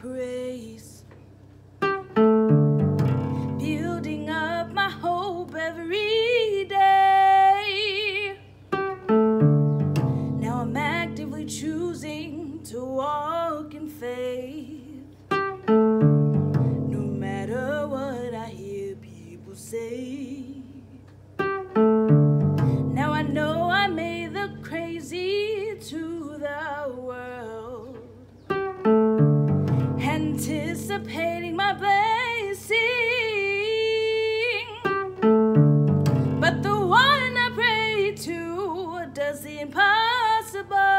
praise, building up my hope every day. Now I'm actively choosing to walk in faith, no matter what I hear people say. Anticipating my blessing. But the one I pray to does the impossible.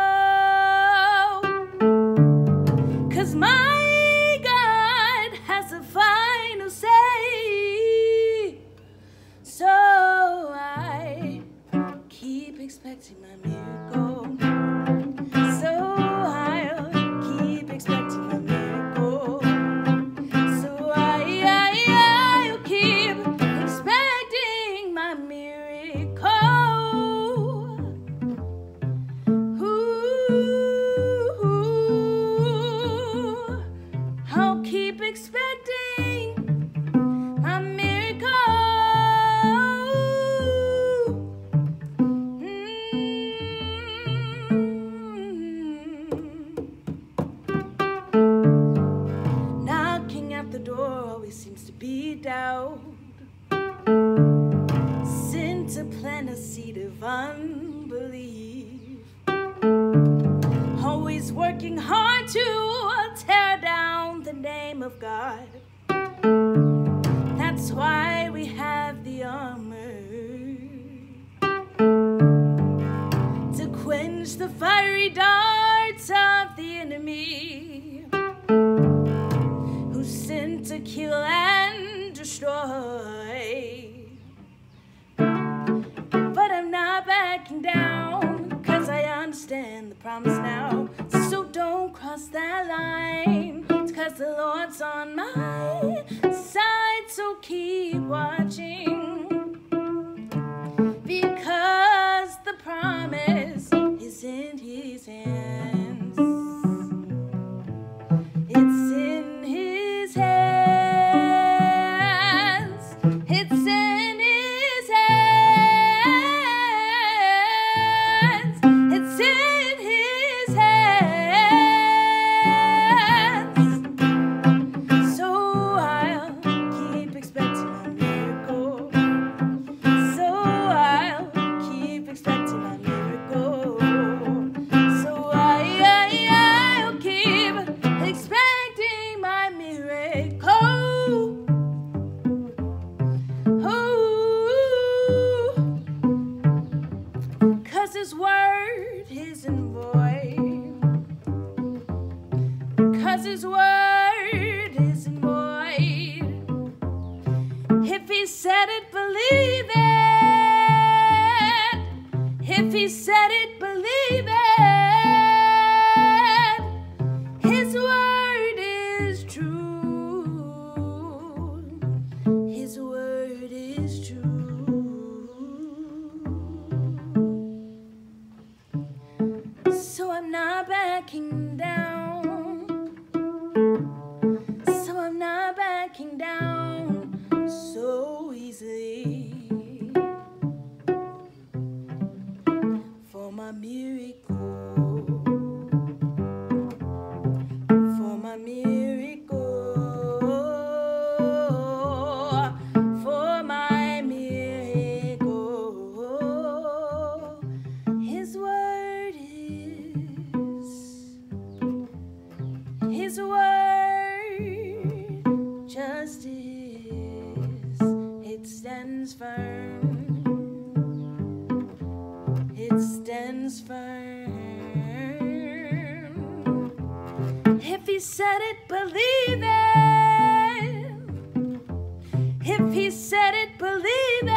Expecting a miracle. Knocking at the door always seems to be doubt. Sin to plant a seed of unbelief. Always working hard to name of God. That's why we have the armor to quench the fiery darts of the enemy who sent to kill and destroy. But I'm not backing down, cause I understand the promise now. Don't cross that line, it's cause the Lord's on my side. So keep watching, Cause his word isn't void. If he said it, believe it. If he said it, believe it. His word is true. His word is true. So I'm not backing down. Stands firm. It stands firm. If he said it, believe it. If he said it, believe it.